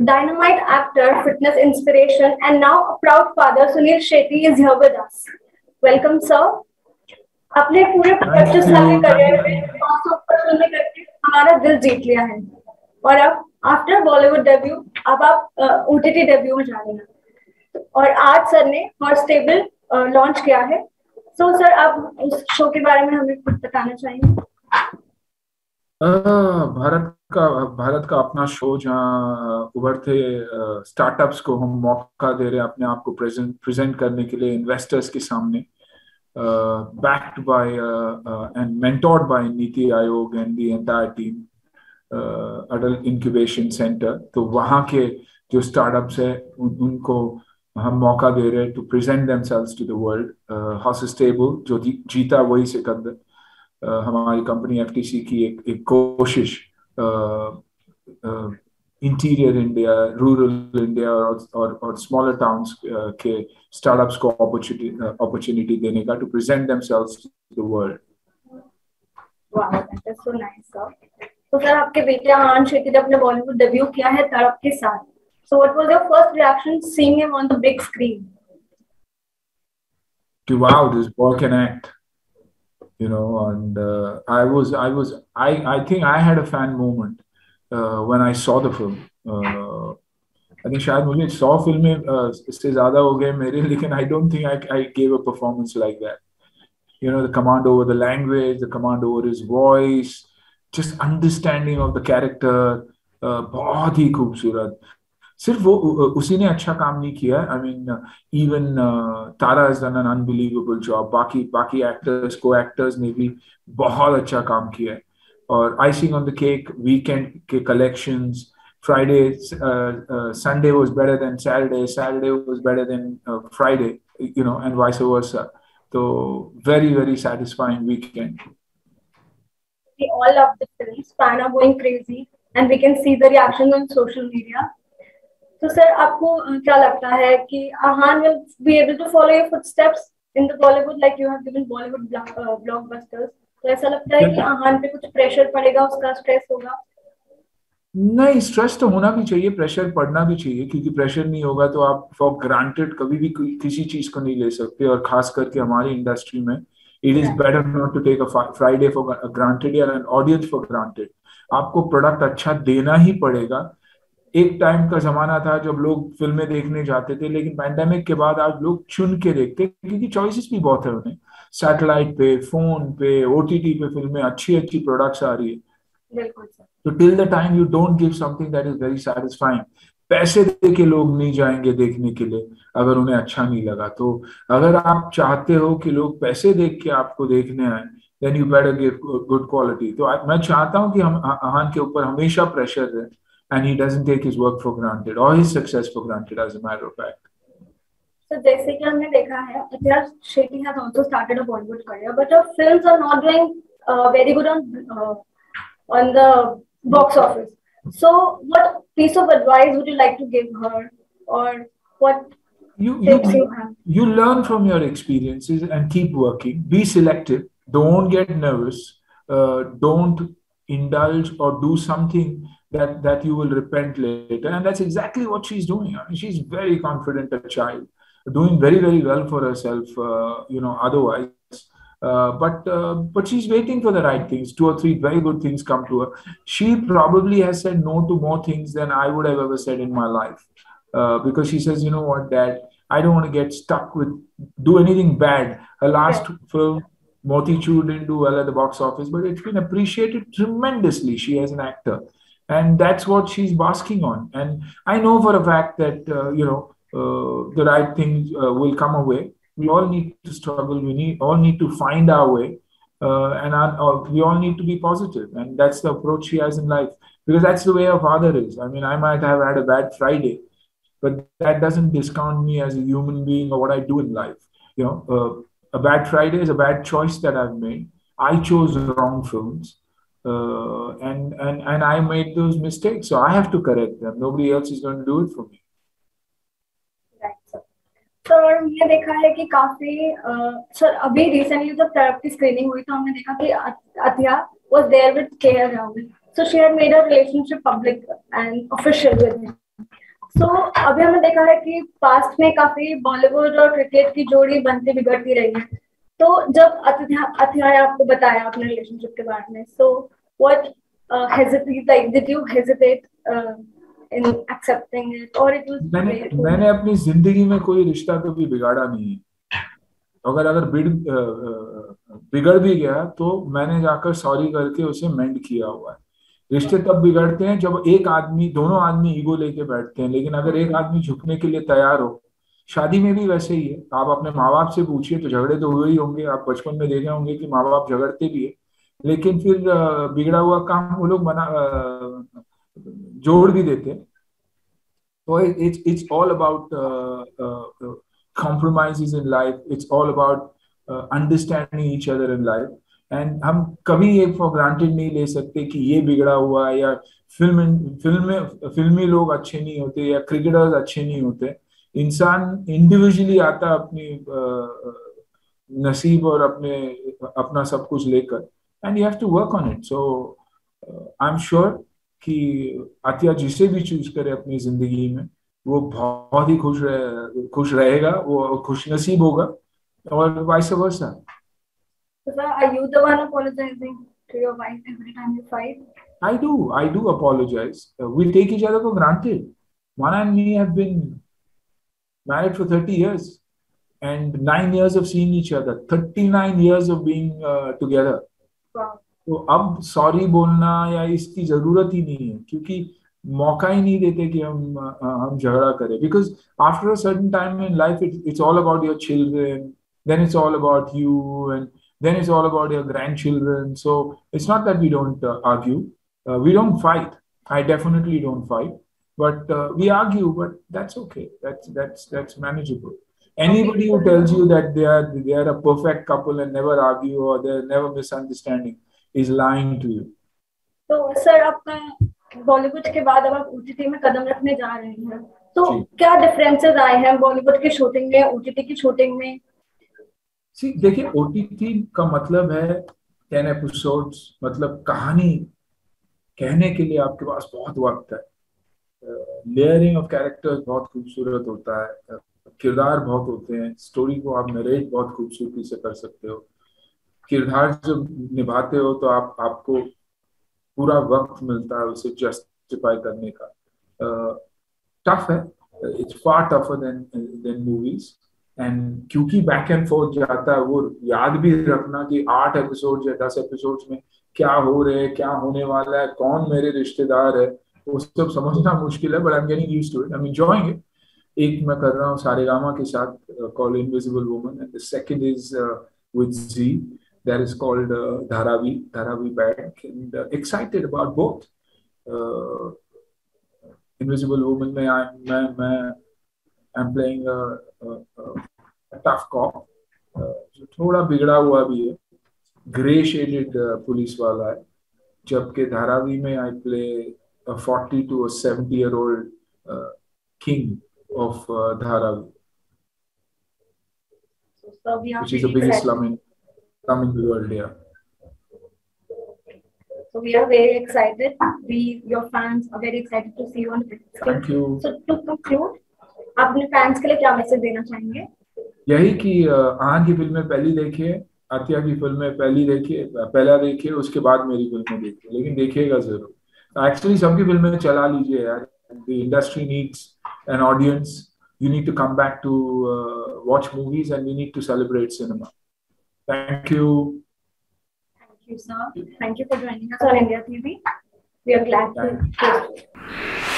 Dynamite actor, fitness inspiration, and now a proud father, Sunil Shetty, is here with us. Welcome, sir. अपने पूरे पच्चीस साल के career में पाँच सौ करके हमारा दिल जीत लिया है। और अब आफ्टर बॉलीवुड डेब्यू अब आप ओटीटी डेब्यू में जा रहे हैं। और आज सर ने हॉट स्टेबल लॉन्च किया है। सो so, सर आप उस शो के बारे में हमें कुछ बताना चाहेंगे? भारत का भारत का अपना शो जहाँ उभरते स्टार्टअप्स को हम मौका दे रहे हैं अपने आप को प्रेजेंट प्रेजेंट करने के लिए इन्वेस्टर्स के सामने। backed by and mentored by Niti Aayog and the entire team Atal incubation centre तो वहाँ के जो स्टार्टअप्स है उन, उनको हम मौका दे रहे हैं to present themselves to the world house stable जो जीता वही सिकंदर। हमारी कंपनी एफटीसी की एक एक कोशिश इंटीरियर इंडिया रूरल इंडिया और और, और स्मॉलर टाउन्स के स्टार्टअप्स को अपॉर्चुनिटी अपॉर्चुनिटी देने का to present themselves to the world wow तो सर आपके बेटे आहान शेट्टी ने अपने बॉलीवुड डेब्यू किया है तड़प के साथ. So what was your first reaction seeing him on the big screen wow this boy can act. you know and uh, i was i was i i think i had a fan moment uh, when i saw the film uh, I think शायद मुझे सौ फिल्में uh, इससे ज्यादा हो गए मेरे लेकिन I don't think I I gave a performance like that you know the command over the language the command over his voice just understanding of the character बहुत ही खूबसूरत सिर्फ़ वो उसी ने अच्छा काम नहीं किया I mean even Tara is done an unbelievable job बाकी बाकी एक्टर्स को एक्टर्स ने भी बहुत अच्छा काम किया है। और icing on the cake weekend के collections Friday Sunday was better than Saturday Saturday was better than Friday you know and vice versa तो very very satisfying weekend we all love the films. Fan are going crazy, and we can see the reactions on social media. तो sir आपको क्या लगता है कि Ahan will be able to follow your footsteps in the Bollywood like you have given Bollywood blockbusters तो ऐसा लगता है कि आहान पे कुछ प्रेशर पड़ेगा उसका स्ट्रेस होगा? नहीं स्ट्रेस तो होना भी चाहिए प्रेशर पड़ना भी चाहिए क्योंकि प्रेशर नहीं होगा तो आप फॉर ग्रांटेड कभी भी किसी चीज़ को नहीं ले सकते और खास करके हमारी इंडस्ट्री में it is better not to take a Friday for granted या एन ऑडियंस फॉर ग्रांटेड आपको प्रोडक्ट अच्छा देना ही पड़ेगा एक टाइम का जमाना था जब लोग फ़िल्में देखने जाते थे लेकिन पैंडेमिक के बाद आज लोग चुन के देखते क्योंकि चॉइसेस भी बहुत है उन्हें। सैटेलाइट पे फ़ोन पे ओटीटी पे फ़िल्में अच्छी अच्छी प्रोडक्ट्स आ रही है। तो till the time you don't give something that is very satisfying पैसे दे के लोग नहीं जाएँगे देखने के लिए अगर उन्हें अच्छा नहीं लगा। तो अगर आप चाहते हो कि लोग पैसे देख के आपको देखने आए then you better give good quality तो मैं चाहता हूँ कि हम आहान के ऊपर हमेशा प्रेशर है and he doesn't take his work for granted or his success for granted as a matter of fact. So जैसे कि हमने देखा है Athiya Shetty has also started a Bollywood career but her films are not doing uh, very good on uh, on the box office. So, what piece of advice would you like to give her, or what you you, you, you learn from your experiences and keep working. Be selective. Don't get nervous. Uh, don't indulge or do something that that you will repent later. And that's exactly what she's doing. I mean, she's very confident a child, doing very very well for herself. Uh, you know, otherwise uh, but uh, but she's waiting for the right things. Two or three very good things come to her. She probably has said no to more things than I would have ever said in my life, uh, because she says, you know what, Dad, I don't want to get stuck with do anything bad. Her last film, Motichur, didn't do well at the box office, but it's been appreciated tremendously. She as an actor, and that's what she's basking on. And I know for a fact that uh, you know uh, the right things uh, will come away we all need to struggle. We need all need to find our way uh, and our, uh, we all need to be positive. And that's the approach she has in life because that's the way her father is. I mean i might have had a bad friday but that doesn't discount me as a human being or what i do in life. You know uh, a bad friday is a bad choice that i've made. I chose the wrong films uh, and and and i made those mistakes so i have to correct them nobody else is going to do it for me sir और हमने देखा है कि काफी sir अभी recently जब तरफ की स्क्रीनिंग हुई तो हमने देखा कि Athiya was there with K L Rahul so she had made her relationship public and official with him so so, अभी हमने देखा है कि पास्ट में काफी बॉलीवुड और क्रिकेट की जोड़ी बनती बिगड़ती रही है तो जब अतिथि आपको बताया अपने रिलेशनशिप के बारे में so what hesitate uh, it? मैंने मैंने अपनी ज़िंदगी में कोई रिश्ता कभी बिगाड़ा नहीं है। अगर अगर बिड़ बिगड़ भी गया तो मैंने जाकर सॉरी करके उसे मेंड किया हुआ है। रिश्ते तब बिगड़ते हैं जब एक आदमी दोनों आदमी ईगो लेके बैठते हैं लेकिन अगर एक आदमी झुकने के लिए तैयार हो शादी में भी वैसे ही है। आप अपने माँ बाप से पूछिए तो झगड़े तो हुए ही होंगे। आप बचपन में देखे होंगे कि माँ बाप झगड़ते भी है। लेकिन फिर बिगड़ा हुआ काम वो लोग बना जोड़ भी देते हैं। तो it's it's all about in life. It's all about uh, understanding each other in life. And हम कभी ये फॉर ग्रांटेड नहीं ले सकते कि ये बिगड़ा हुआ है या फ़िल्म फ़िल्म फिल्मी लोग अच्छे नहीं होते या क्रिकेटर्स अच्छे नहीं होते। इंसान इंडिविजुअली आता अपनी नसीब और अपने अपना सब कुछ लेकर and you have to work on it so I am sure कि आतिया जिसे भी चूज़ करे अपनी ज़िंदगी में वो बहुत ही खुश रहे खुश रहेगा वो खुश नसीब होगा और vice versa are you the one apologizing to your wife every time you fight? I do. I do apologize. Uh, we take each other for granted. Mana and me have been married for 30 years and nine years of seeing each other, 39 years of being uh, together. Wow. तो अब sorry बोलना या इसकी जरूरत ही नहीं है क्योंकि मौका ही नहीं देते कि हम हम झगड़ा करें because after a certain time in life it's all about your children then it's all about you and then it's all about your grandchildren. So it's not that we don't uh, argue. Uh, we don't fight. I definitely don't fight, but uh, we argue. But that's okay. That's that's that's manageable. Anybody who tells you that they are they are a perfect couple and never argue or they're never misunderstanding is lying to you. So, sir, आपका बॉलीवुड के बाद अब आप OTT में कदम रखने जा रहे हैं तो क्या डिफरेंसेस आए हैं बॉलीवुड की शूटिंग में ओटीटी की शूटिंग में सी देखिए ओटीटी का मतलब है टेन एपिसोड्स मतलब कहानी कहने के लिए आपके पास बहुत वक्त है लेयरिंग ऑफ़ कैरेक्टर्स बहुत खूबसूरत होता है। किरदार बहुत होते हैं। स्टोरी को आप नरेट बहुत खूबसूरती से कर सकते हो। किरदार जब निभाते हो तो आप, आपको पूरा वक्त मिलता है उसे जस्टिफाई करने का। टफ है। It's far tougher than than movies and क्योंकि बैक एंड फोर्थ जाता है, वो याद भी रखना कि आठ एपिसोड या दस एपिसोड में क्या हो रहे हैं, क्या होने वाला है, कौन मेरे रिश्तेदार है। वो सब समझना मुश्किल है but I am getting used to it I am enjoying it एक मैं कर रहा हूँ सारे गामा के साथ call invisible woman and the second is with Zee uh, Dharavi, Dharavi Bank, and uh, excited about both. Uh, Invisible Woman, में I, मैं मैं playing a, a, a tough जो थोड़ा बिगड़ा हुआ भी है. ग्रे शेडेड पुलिस वाला है. जबकि धारावी में I play forty two a seventy year old king of Dharavi which is the biggest slum in slum in the world yeah So we are very excited. We, your fans, are very excited to see you on the. Thank you. So to conclude, आप अपने fans के लिए क्या message देना चाहेंगे यही कि आन की फ़िल्में पहली देखिए अतिया की फ़िल्में पहली देखिए पहला देखिए उसके बाद मेरी फ़िल्में देखिए लेकिन देखिएगा ज़रूर एक्चुअली सबकी फ़िल्में चला लीजिए यार the industry needs an audience you need to come back to uh, watch movies and we need to celebrate cinema. Thank you. Thank you, sir. Thank you for joining us on India TV. We are glad Thank to.